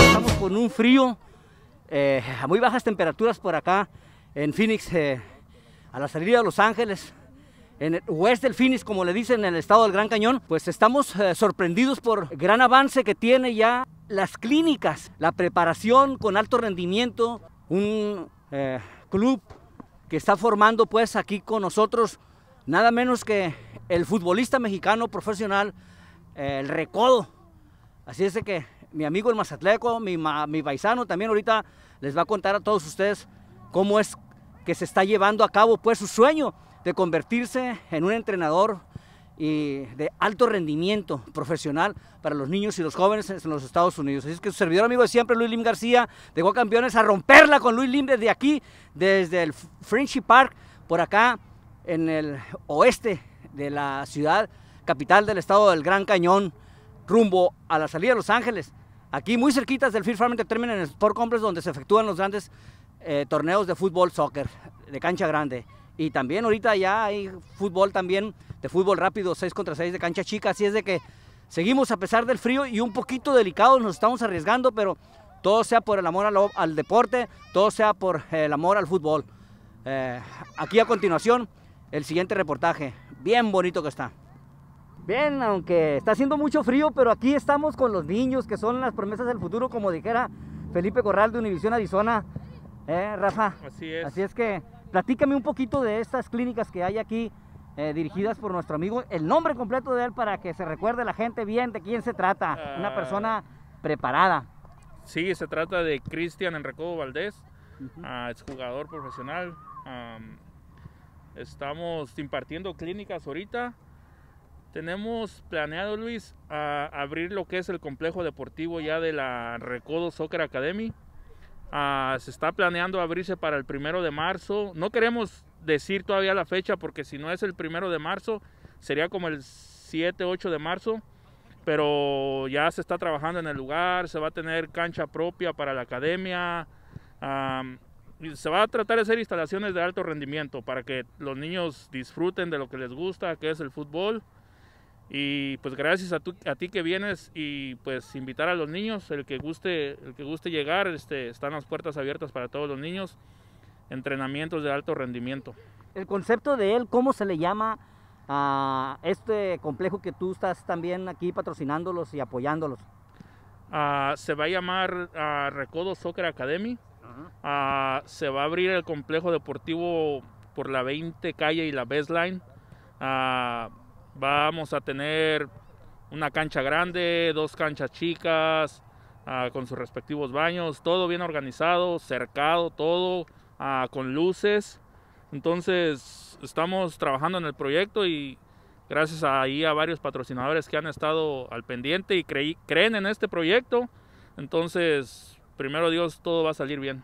Estamos con un frío eh, a muy bajas temperaturas por acá en Phoenix, eh, a la salida de Los Ángeles, en el oeste del Phoenix, como le dicen en el estado del Gran Cañón, pues estamos eh, sorprendidos por el gran avance que tiene ya las clínicas, la preparación con alto rendimiento, un club que está formando pues aquí con nosotros nada menos que el futbolista mexicano profesional, el Recodo. Así es de que mi amigo el Mazatleco, mi, ma- mi paisano también ahorita les va a contar a todos ustedes cómo es que se está llevando a cabo pues su sueño de convertirse en un entrenador y de alto rendimiento profesional para los niños y los jóvenes en los Estados Unidos. Así es que su servidor amigo de siempre, Luis Lim García, dejó campeones a romperla con Luis Lim desde aquí, desde el Friendship Park, por acá en el oeste de la ciudad capital del estado del Gran Cañón, rumbo a la salida de Los Ángeles. Aquí muy cerquitas del Field Farm Entertainment en el Sport Complex donde se efectúan los grandes eh, torneos de fútbol, soccer, de cancha grande. Y también ahorita ya hay fútbol también, de fútbol rápido, 6 contra 6 de cancha chica. Así es de que seguimos a pesar del frío y un poquito delicados, nos estamos arriesgando, pero todo sea por el amor al, deporte, todo sea por el amor al fútbol. Eh, aquí a continuación, el siguiente reportaje. Bien bonito que está. Bien, aunque está haciendo mucho frío, pero aquí estamos con los niños que son las promesas del futuro, como dijera Felipe Corral de Univisión Arizona. ¿Eh, Rafa? Así es. Así es que platícame un poquito de estas clínicas que hay aquí eh, dirigidas por nuestro amigo. El nombre completo de él para que se recuerde la gente bien de quién se trata. Una Ah. persona preparada. Sí, se trata de Cristian Enrecodo Valdés, ah, es jugador profesional. Am, estamos impartiendo clínicas ahorita. Tenemos planeado, Luis, a abrir lo que es el complejo deportivo ya de la Recodo Soccer Academy. Ah, se está planeando abrirse para el primero de marzo. No queremos decir todavía la fecha porque si no es el primero de marzo, sería como el 7, 8 de marzo pero ya se está trabajando en el lugar, se va a tener cancha propia para la academia, y se va a tratar de hacer instalaciones de alto rendimiento para que los niños disfruten de lo que les gusta, que es el fútbol. Y pues gracias a, tu- a ti que vienes y pues invitar a los niños, el que guste, el que guste llegar, este, están las puertas abiertas para todos los niños, entrenamientos de alto rendimiento. El concepto de él, ¿cómo se le llama a este complejo que tú estás también aquí patrocinándolos y apoyándolos? Ah, se va a llamar ah, Recodo Soccer Academy. Se va a abrir el complejo deportivo por la 20 calle y la baseline. Ah, vamos a tener una cancha grande, dos canchas chicas, con sus respectivos baños, todo bien organizado, cercado, todo con luces. Entonces estamos trabajando en el proyecto y gracias ahí a varios patrocinadores que han estado al pendiente y creen en este proyecto. Entonces, primero Dios, todo va a salir bien.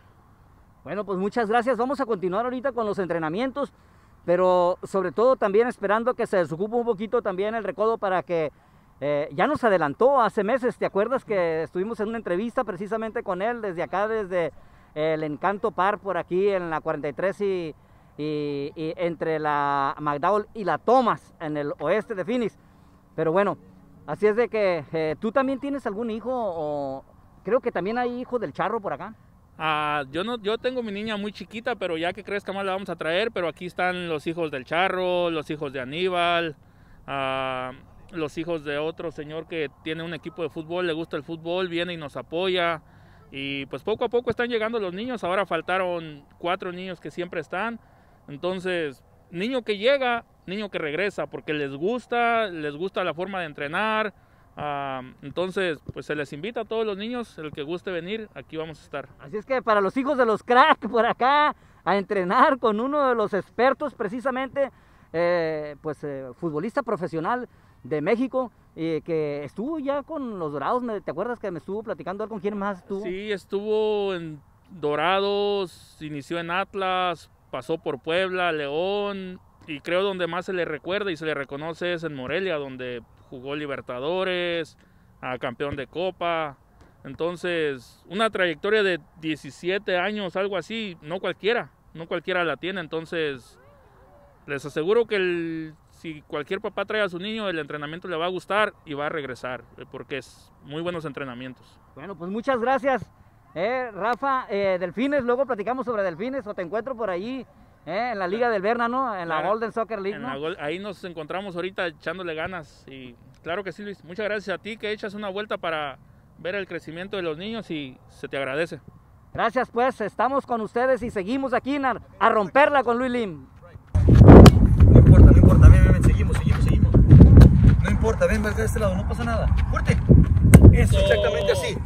Bueno, pues muchas gracias. Vamos a continuar ahorita con los entrenamientos, pero sobre todo también esperando que se desocupe un poquito también el recodo para que eh, ya nos adelantó hace meses. ¿Te acuerdas que estuvimos en una entrevista precisamente con él desde acá, desde el Encanto Park por aquí en la 43 y, y- y entre la McDowell y la Thomas en el oeste de Phoenix? Pero bueno, así es de que eh, tú también tienes algún hijo o creo que también hay hijo del charro por acá. Ah, yo no, yo tengo mi niña muy chiquita, pero ya que crezca más la vamos a traer. Pero aquí están los hijos del Charro, los hijos de Aníbal, ah, los hijos de otro señor que tiene un equipo de fútbol, le gusta el fútbol, viene y nos apoya. Y pues poco a poco están llegando los niños. Ahora faltaron cuatro niños que siempre están. Entonces, niño que llega, niño que regresa, porque les gusta, les gusta la forma de entrenar. Ah, entonces, pues se les invita a todos los niños, el que guste venir, aquí vamos a estar. Así es que para los hijos de los crack por acá, a entrenar con uno de los expertos precisamente, eh, pues eh, futbolista profesional de México, y que estuvo ya con los Dorados, ¿me- ¿te acuerdas que me estuvo platicando con quién más estuvo? Sí, estuvo en Dorados, inició en Atlas, pasó por Puebla, León, y creo donde más se le recuerda y se le reconoce es en Morelia, donde jugó Libertadores, a campeón de Copa. Entonces, una trayectoria de 17 años, algo así, no cualquiera, no cualquiera la tiene. Entonces, les aseguro que si cualquier papá trae a su niño, el entrenamiento le va a gustar y va a regresar, eh, porque es muy buenos entrenamientos. Bueno, pues muchas gracias, eh, Rafa. Eh, delfines, luego platicamos sobre delfines o te encuentro por ahí. en la Liga del Berna, ¿no? En la Golden Soccer League, ¿no? ahí nos encontramos ahorita echándole ganas. Y claro que sí, Luis. Muchas gracias a ti que echas una vuelta para ver el crecimiento de los niños y se te agradece. Gracias, pues. Estamos con ustedes y seguimos aquí a, a romperla con Luis Lim. No importa, no importa, ven, ven, seguimos, seguimos, seguimos. No importa, ven, ven de este lado, no pasa nada. ¡Fuerte! Eso, exactamente así.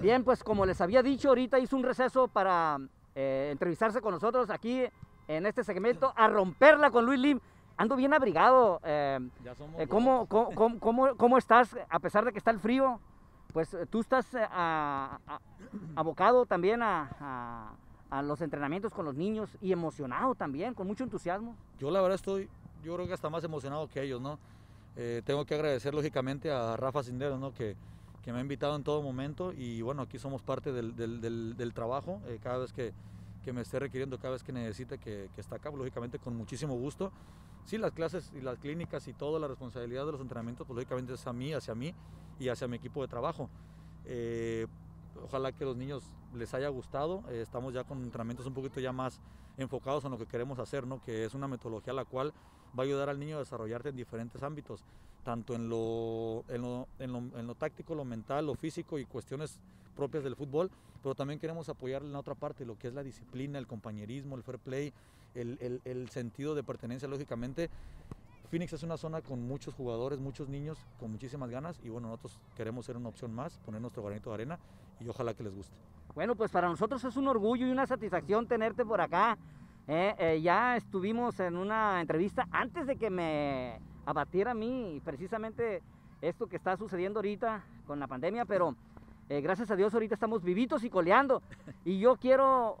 Bien, pues como les había dicho, ahorita hizo un receso para eh, entrevistarse con nosotros aquí en este segmento, a romperla con Luis Lim. Ando bien abrigado. Eh, eh ¿cómo, cómo, cómo, cómo, estás a pesar de que está el frío? Pues eh, tú estás abocado también a a los entrenamientos con los niños y emocionado también, con mucho entusiasmo. Yo la verdad estoy, yo creo que hasta más emocionado que ellos, ¿no? Eh, tengo que agradecer lógicamente a Rafa Cinderos, ¿no? Que, que, me ha invitado en todo momento y bueno, aquí somos parte del, del, del, trabajo, eh, cada vez que, que, me esté requiriendo, cada vez que necesite que, que está acá, lógicamente con muchísimo gusto. Sí, las clases y las clínicas y toda la responsabilidad de los entrenamientos, pues lógicamente es a mí, hacia mí y hacia mi equipo de trabajo. Eh, ojalá que los niños les haya gustado. Eh, estamos ya con entrenamientos un poquito ya más enfocados en lo que queremos hacer, ¿no? que es una metodología la cual va a ayudar al niño a desarrollarte en diferentes ámbitos, tanto en lo, en lo, en lo, táctico, lo mental, lo físico y cuestiones propias del fútbol, pero también queremos apoyarle en la otra parte, lo que es la disciplina, el compañerismo, el fair play, el, el, el sentido de pertenencia, lógicamente. Phoenix es una zona con muchos jugadores, muchos niños, con muchísimas ganas y bueno, nosotros queremos ser una opción más, poner nuestro granito de arena y ojalá que les guste. Bueno, pues para nosotros es un orgullo y una satisfacción tenerte por acá. Eh, eh, ya estuvimos en una entrevista antes de que me abatiera a mí precisamente esto que está sucediendo ahorita con la pandemia, pero eh, gracias a Dios ahorita estamos vivitos y coleando. Y yo quiero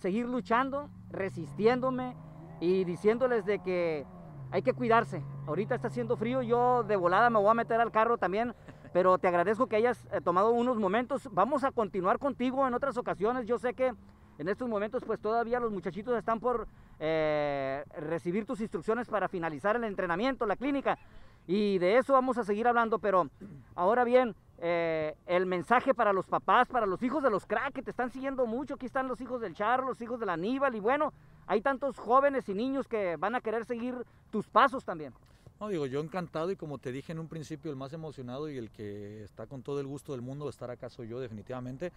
seguir luchando, resistiéndome y diciéndoles de que hay que cuidarse. Ahorita está haciendo frío, yo de volada me voy a meter al carro también pero te agradezco que hayas eh, tomado unos momentos. Vamos a continuar contigo en otras ocasiones. Yo sé que en estos momentos pues todavía los muchachitos están por eh, recibir tus instrucciones para finalizar el entrenamiento, la clínica. Y de eso vamos a seguir hablando, pero ahora bien, eh, el mensaje para los papás, para los hijos de los crack que te están siguiendo mucho. Aquí están los hijos del Charlo, los hijos del Aníbal y bueno, hay tantos jóvenes y niños que van a querer seguir tus pasos también. No, digo, yo encantado y como te dije en un principio, el más emocionado y el que está con todo el gusto del mundo de estar acá soy yo definitivamente.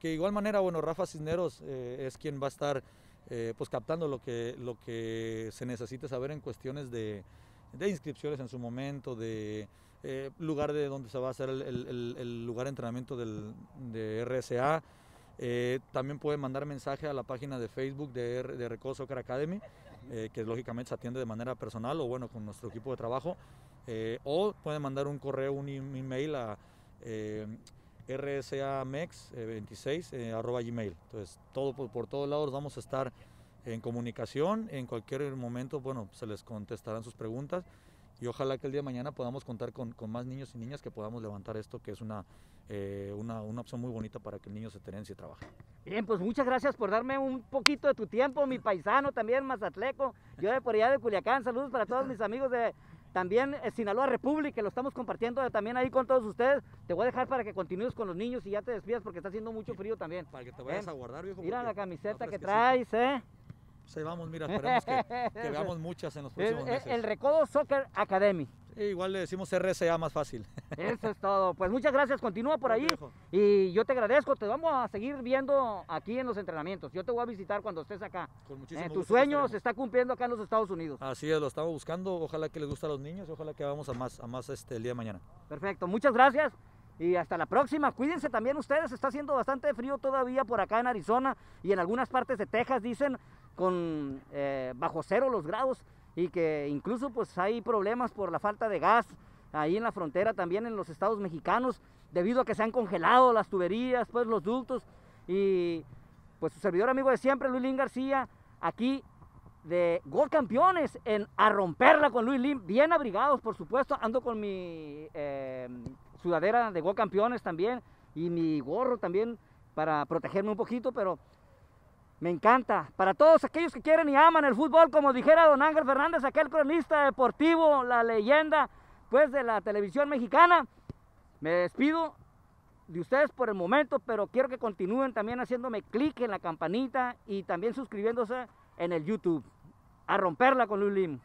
Que de igual manera, bueno, Rafa Cisneros eh, es quien va a estar eh, pues captando lo que, lo que se necesite saber en cuestiones de, de inscripciones en su momento, de eh, lugar de donde se va a hacer el, el, el lugar de entrenamiento del, de RSA. también puede mandar mensaje a la página de Facebook de, de Recodo Soccer Academy eh, que lógicamente se atiende de manera personal o bueno con nuestro equipo de trabajo, eh, o pueden mandar un correo, un, email a eh, rsamex26 eh, arroba gmail. Entonces, todo por, por, todos lados vamos a estar en comunicación, en cualquier momento, bueno, se les contestarán sus preguntas y ojalá que el día de mañana podamos contar con, con más niños y niñas que podamos levantar esto, que es una, eh, una, una, opción muy bonita para que el niño se tenencie y trabaje. Bien, pues muchas gracias por darme un poquito de tu tiempo, mi paisano también, Mazatleco, yo de por allá de Culiacán, saludos para todos mis amigos de también eh, Sinaloa República, que lo estamos compartiendo también ahí con todos ustedes. Te voy a dejar para que continúes con los niños y ya te despidas porque está haciendo mucho frío también. Para que te vayas a guardar, viejo. Mira la camiseta que, traes, ¿eh? Pues ahí vamos, mira, esperemos que, que, veamos muchas en los próximos meses. El Recodo Soccer Academy. igual le decimos RSA más fácil. Eso es todo. Pues muchas gracias, continúa por ahí. Y yo te agradezco, te vamos a seguir viendo aquí en los entrenamientos. Yo te voy a visitar cuando estés acá. Con muchísimo eh, tu sueño se está cumpliendo acá en los Estados Unidos. Así es, lo estamos buscando. Ojalá que les guste a los niños y ojalá que vamos a más, a más este, el día de mañana. Perfecto, muchas gracias. Y hasta la próxima. Cuídense también ustedes. Está haciendo bastante frío todavía por acá en Arizona y en algunas partes de Texas, dicen con eh, bajo cero los grados y que incluso pues hay problemas por la falta de gas ahí en la frontera también en los estados mexicanos debido a que se han congelado las tuberías, pues los ductos. Y pues su servidor amigo de siempre, Luis Lin García, aquí de Gol Campeones en A Romperla con Luis Lin, bien abrigados por supuesto, ando con mi eh, sudadera de Gol Campeones también y mi gorro también para protegerme un poquito, pero Me encanta. Para todos aquellos que quieren y aman el fútbol, como dijera don Ángel Fernández, aquel cronista deportivo, la leyenda pues de la televisión mexicana, me despido de ustedes por el momento, pero quiero que continúen también haciéndome clic en la campanita y también suscribiéndose en el YouTube. A romperla con Luis Lim.